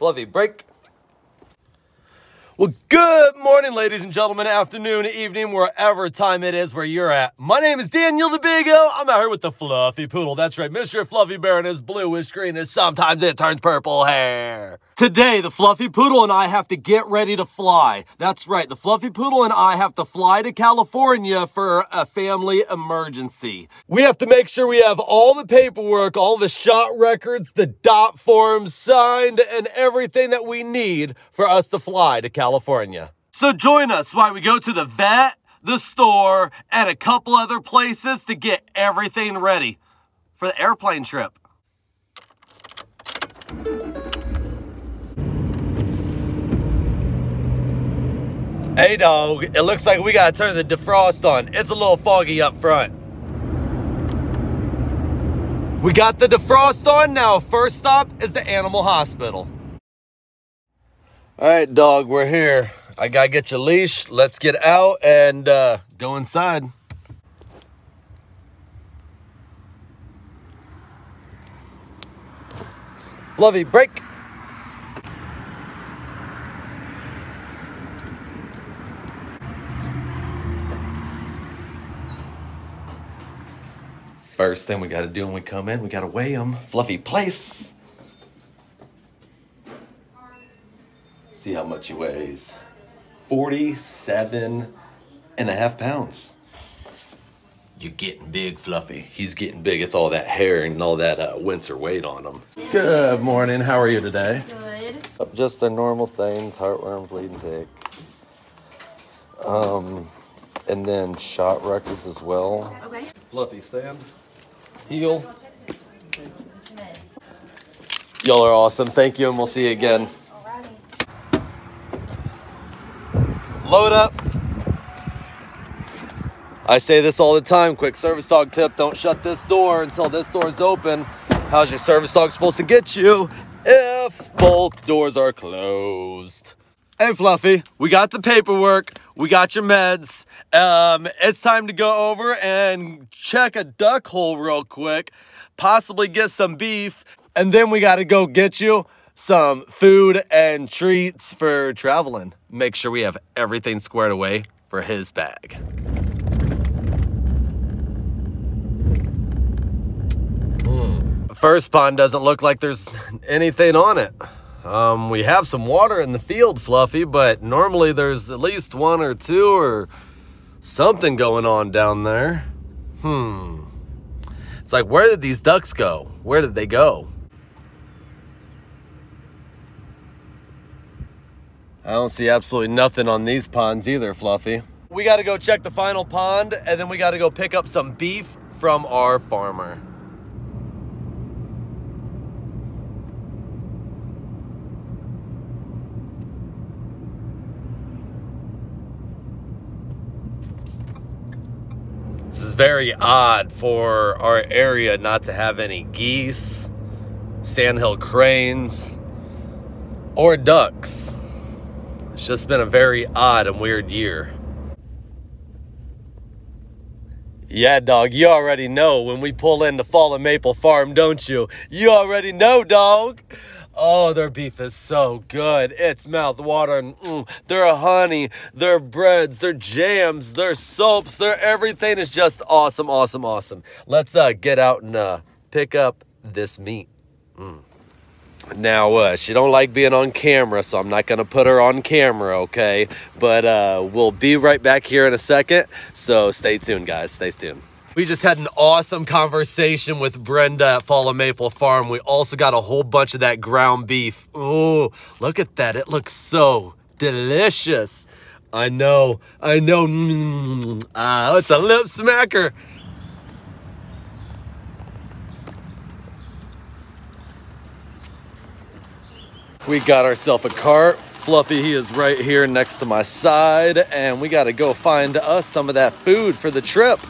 Fluffy, break. Well, good morning, ladies and gentlemen, afternoon, evening, wherever time it is where you're at. My name is Daniel the Big O. I'm out here with the Fluffy Poodle. That's right, Mr. Fluffy Bear and his bluish greenish, sometimes it turns purple hair. Today, the Fluffy Poodle and I have to get ready to fly. That's right, the Fluffy Poodle and I have to fly to California for a family emergency. We have to make sure we have all the paperwork, all the shot records, the DOT forms signed, and everything that we need for us to fly to California. So join us while we go to the vet, the store, and a couple other places to get everything ready for the airplane trip. Hey dog, it looks like we gotta turn the defrost on. It's a little foggy up front. We got the defrost on now. First stop is the animal hospital. All right, dog, we're here. I gotta get your leash. Let's get out and uh, go inside. Fluffy, break. First thing we gotta do when we come in, we gotta weigh them. Fluffy, place. See how much he weighs. 47 and a half pounds. You're getting big, Fluffy. He's getting big. It's all that hair and all that uh, winter weight on him. Good morning. How are you today? Good. Just the normal things, heartworm, bleeding sick. Um, and then shot records as well. Okay. Fluffy, stand. Heel. Y'all are awesome. Thank you, and we'll see you again. Load up. I say this all the time. Quick service dog tip don't shut this door until this door is open. How's your service dog supposed to get you if both doors are closed? Hey, Fluffy, we got the paperwork. We got your meds. Um, it's time to go over and check a duck hole real quick, possibly get some beef, and then we got to go get you some food and treats for traveling. Make sure we have everything squared away for his bag. Hmm. First pond doesn't look like there's anything on it. Um, we have some water in the field, Fluffy, but normally there's at least one or two or something going on down there. Hmm. It's like, where did these ducks go? Where did they go? I don't see absolutely nothing on these ponds either, Fluffy. We got to go check the final pond, and then we got to go pick up some beef from our farmer. Very odd for our area not to have any geese, sandhill cranes, or ducks. It's just been a very odd and weird year. Yeah, dog, you already know when we pull into Fallen Maple Farm, don't you? You already know, dog. Oh, their beef is so good. It's mouthwatering. Mm, their honey, their breads, their jams, their soaps, their everything is just awesome, awesome, awesome. Let's uh, get out and uh, pick up this meat. Mm. Now, uh, she don't like being on camera, so I'm not going to put her on camera, okay? But uh, we'll be right back here in a second, so stay tuned, guys. Stay tuned. We just had an awesome conversation with Brenda at Fallen Maple Farm. We also got a whole bunch of that ground beef. Oh, look at that. It looks so delicious. I know, I know. Mm, ah, it's a lip smacker. We got ourselves a cart. Fluffy, he is right here next to my side, and we got to go find us some of that food for the trip.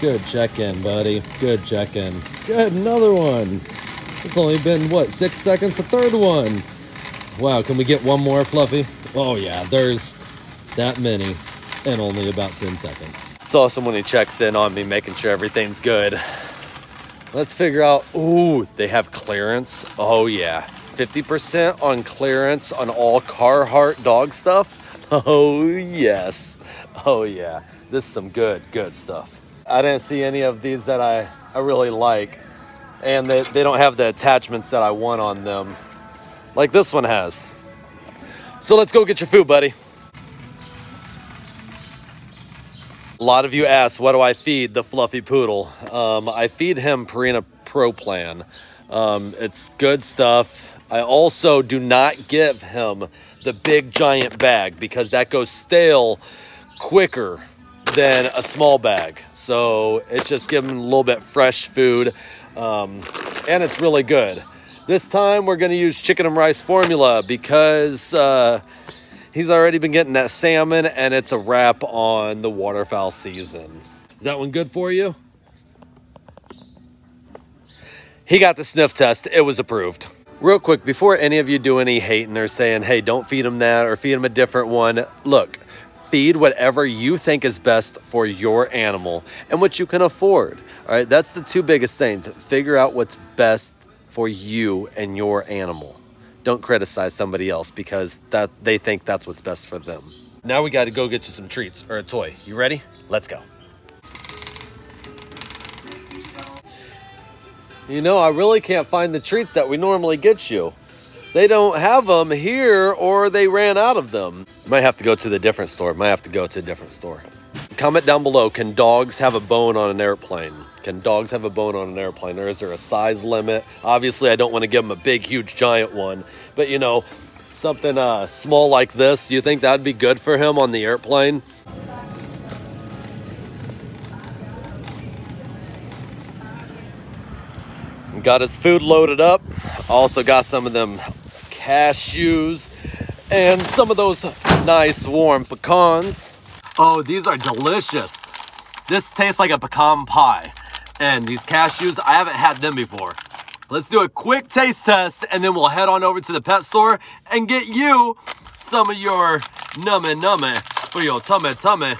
Good check-in, buddy. Good check-in. Good, another one. It's only been, what, six seconds? The third one. Wow, can we get one more, Fluffy? Oh, yeah, there's that many in only about 10 seconds. It's awesome when he checks in on me, making sure everything's good. Let's figure out. Ooh, they have clearance. Oh, yeah. 50% on clearance on all Carhartt dog stuff. Oh, yes. Oh, yeah. This is some good, good stuff. I didn't see any of these that I, I really like. And they, they don't have the attachments that I want on them, like this one has. So let's go get your food, buddy. A lot of you ask, what do I feed the fluffy poodle? Um, I feed him Purina Pro Plan. Um, it's good stuff. I also do not give him the big giant bag because that goes stale quicker than a small bag. So it's just giving a little bit fresh food um, and it's really good. This time we're gonna use chicken and rice formula because uh, he's already been getting that salmon and it's a wrap on the waterfowl season. Is that one good for you? He got the sniff test, it was approved. Real quick, before any of you do any hating or saying, hey, don't feed him that or feed him a different one, look, feed whatever you think is best for your animal and what you can afford. All right, that's the two biggest things. Figure out what's best for you and your animal. Don't criticize somebody else because that they think that's what's best for them. Now we got to go get you some treats or a toy. You ready? Let's go. You know, I really can't find the treats that we normally get you. They don't have them here or they ran out of them. Might have to go to the different store. Might have to go to a different store. Comment down below, can dogs have a bone on an airplane? Can dogs have a bone on an airplane or is there a size limit? Obviously, I don't want to give them a big, huge, giant one, but you know, something uh, small like this, you think that'd be good for him on the airplane? Got his food loaded up. Also got some of them cashews and some of those nice warm pecans. Oh, these are delicious. This tastes like a pecan pie. And these cashews, I haven't had them before. Let's do a quick taste test and then we'll head on over to the pet store and get you some of your nummy nummy for your tummy tummy.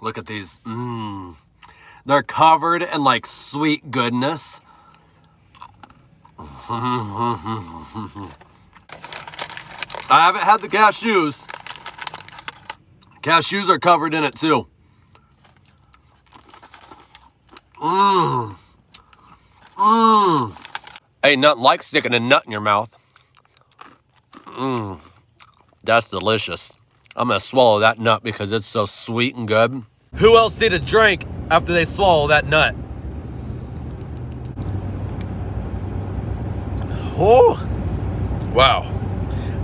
Look at these. Mmm. They're covered in like sweet goodness. I haven't had the cashews. Cashews are covered in it too. Mmm. Mmm. Ain't nothing like sticking a nut in your mouth. Mmm. That's delicious. I'm gonna swallow that nut because it's so sweet and good. Who else need a drink after they swallow that nut? Oh, wow.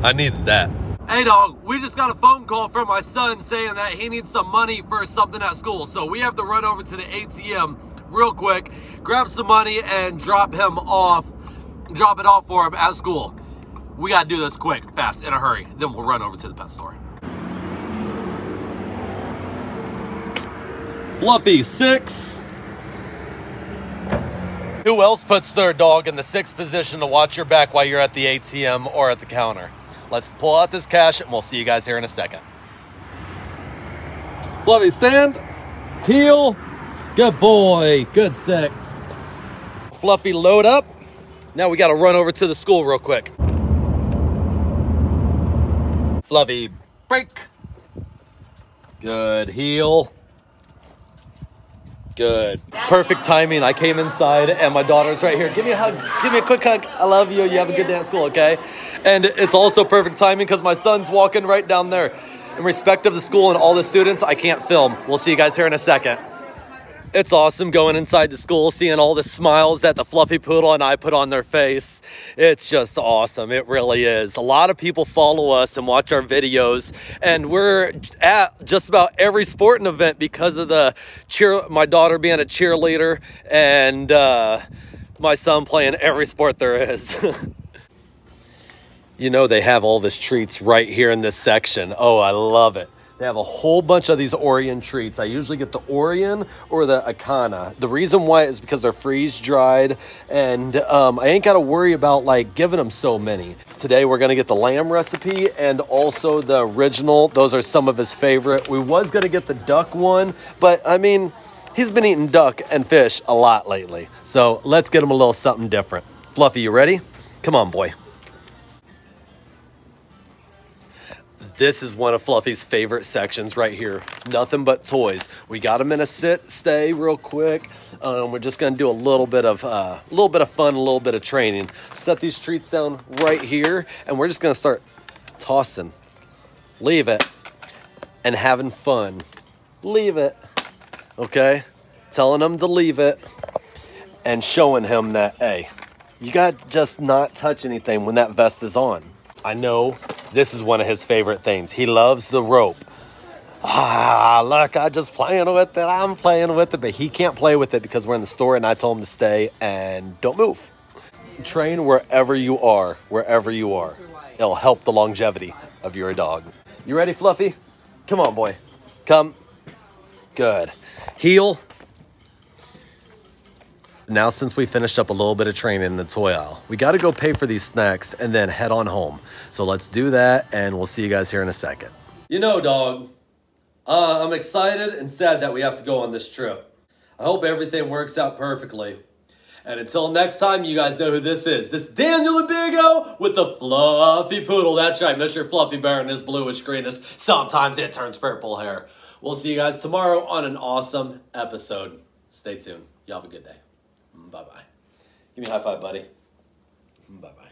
I needed that. Hey dog, we just got a phone call from my son saying that he needs some money for something at school. So we have to run over to the ATM real quick, grab some money and drop him off, drop it off for him at school. We gotta do this quick, fast, in a hurry. Then we'll run over to the pet store. Fluffy six. Who else puts their dog in the sixth position to watch your back while you're at the ATM or at the counter? Let's pull out this cash and we'll see you guys here in a second. Fluffy, stand. Heel. Good boy. Good six. Fluffy, load up. Now we got to run over to the school real quick. Fluffy, break. Good. Heel. Good. Perfect timing. I came inside and my daughter's right here. Give me a hug. Give me a quick hug. I love you. You have a good day at school, okay? And it's also perfect timing because my son's walking right down there. In respect of the school and all the students, I can't film. We'll see you guys here in a second. It's awesome going inside the school, seeing all the smiles that the fluffy poodle and I put on their face. It's just awesome. It really is. A lot of people follow us and watch our videos, and we're at just about every sporting event because of the cheer. My daughter being a cheerleader, and uh, my son playing every sport there is. you know they have all this treats right here in this section. Oh, I love it. They have a whole bunch of these Orijen treats. I usually get the Orijen or the Acana. The reason why is because they're freeze dried and um, I ain't got to worry about like giving them so many. Today we're going to get the lamb recipe and also the original. Those are some of his favorite. We was going to get the duck one, but I mean, he's been eating duck and fish a lot lately. So let's get him a little something different. Fluffy, you ready? Come on, boy. This is one of Fluffy's favorite sections right here. Nothing but toys. We got him in a sit, stay real quick. Um, we're just gonna do a little bit of uh, a little bit of fun, a little bit of training. Set these treats down right here, and we're just gonna start tossing. Leave it, and having fun. Leave it, okay? Telling him to leave it, and showing him that, hey, you got just not touch anything when that vest is on. I know this is one of his favorite things. He loves the rope. Ah, look, I just playing with it. I'm playing with it, but he can't play with it because we're in the store and I told him to stay and don't move. Train wherever you are, wherever you are. It'll help the longevity of your dog. You ready, Fluffy? Come on, boy. Come. Good. Heel. Now, since we finished up a little bit of training in the toy aisle, we got to go pay for these snacks and then head on home. So let's do that, and we'll see you guys here in a second. You know, dog, uh, I'm excited and sad that we have to go on this trip. I hope everything works out perfectly. And until next time, you guys know who this is. This is Daniel Abigo with the Fluffy Poodle. That's right, Mr. Fluffy Bear and his bluish greenness. Sometimes it turns purple hair. We'll see you guys tomorrow on an awesome episode. Stay tuned. Y'all have a good day. Bye-bye. Give me a high five, buddy. Bye-bye.